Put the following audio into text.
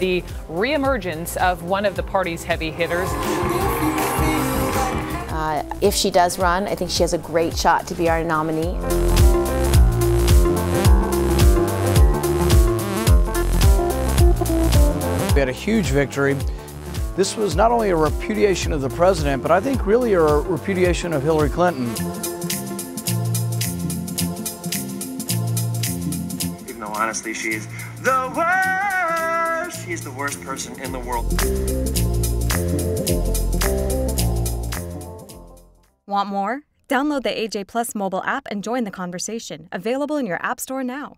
the reemergence of one of the party's heavy hitters. Uh, if she does run, I think she has a great shot to be our nominee. We had a huge victory. This was not only a repudiation of the president, but I think really a repudiation of Hillary Clinton. Even though honestly she's the worst, she's the worst person in the world. Want more? Download the AJ Plus mobile app and join the conversation. Available in your App Store now.